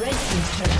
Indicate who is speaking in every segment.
Speaker 1: Red Team's turret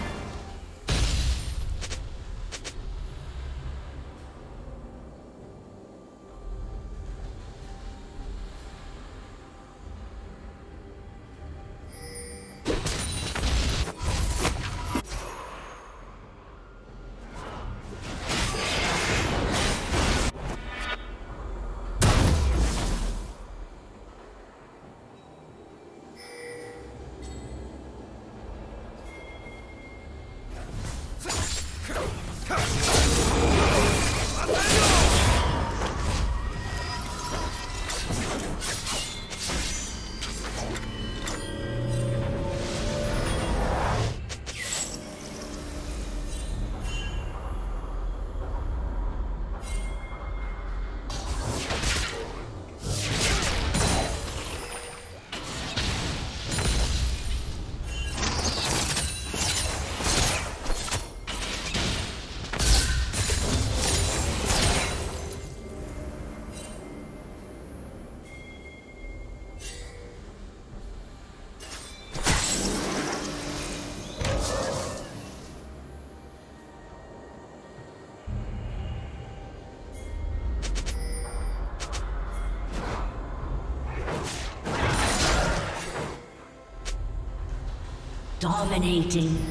Speaker 1: Dominating.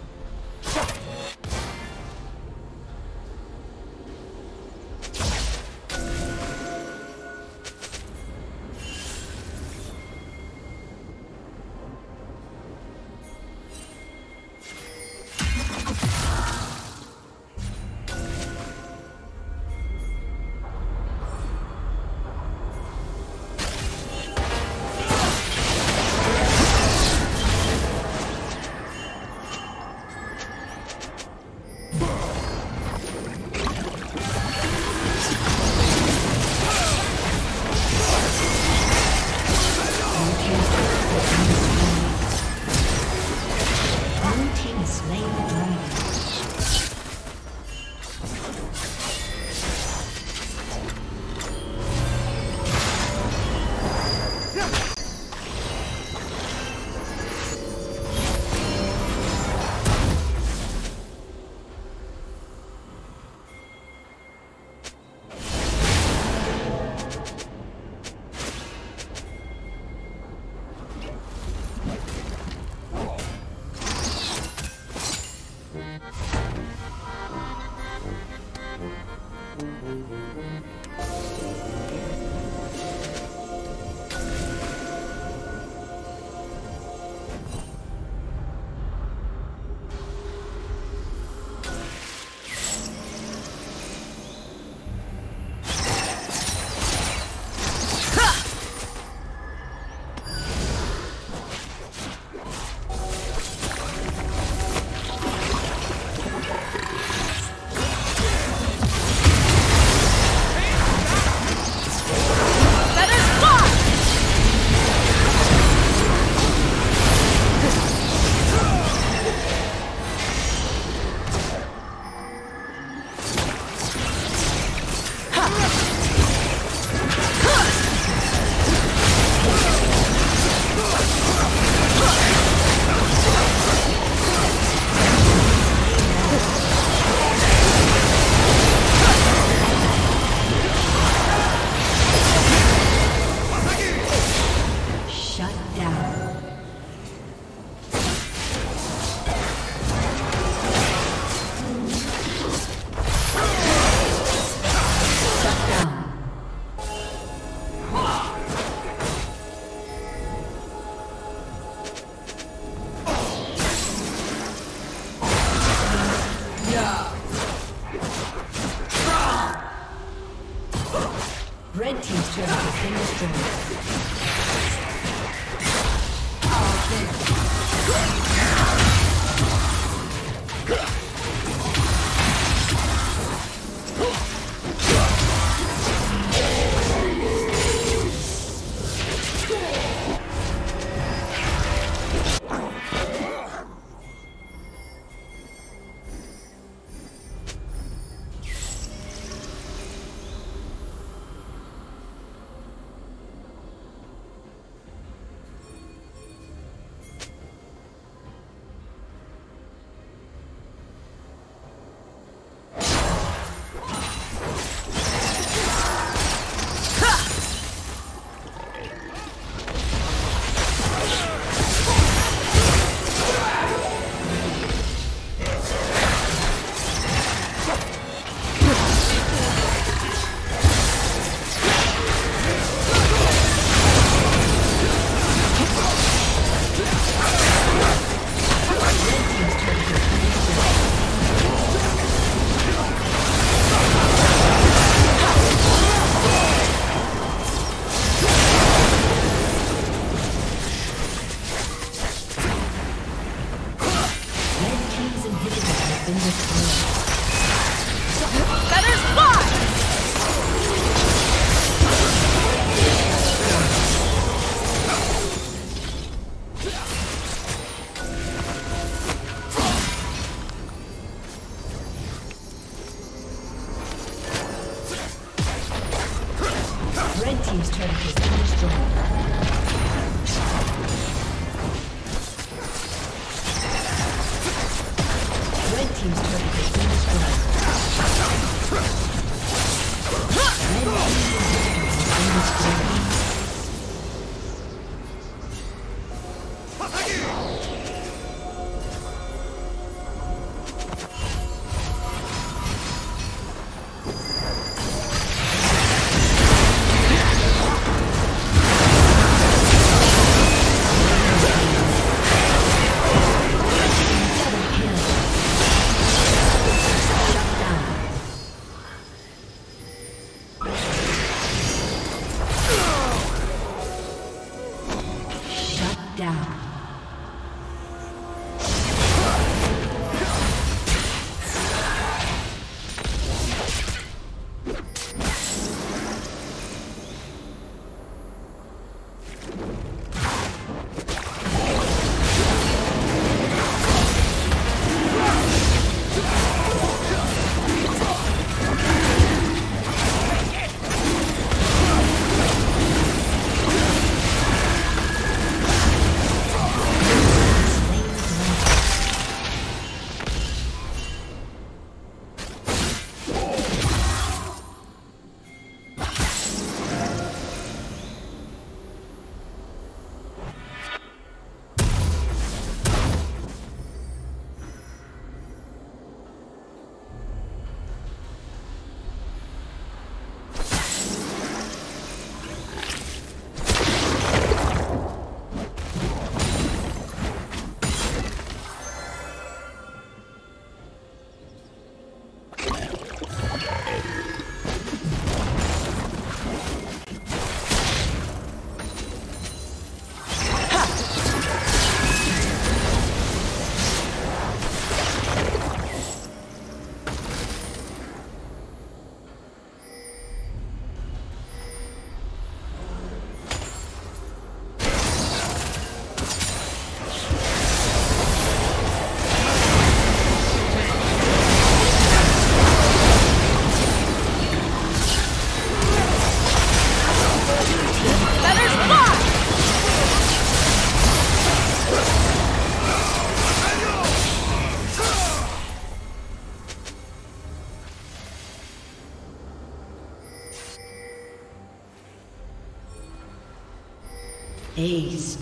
Speaker 1: Aced.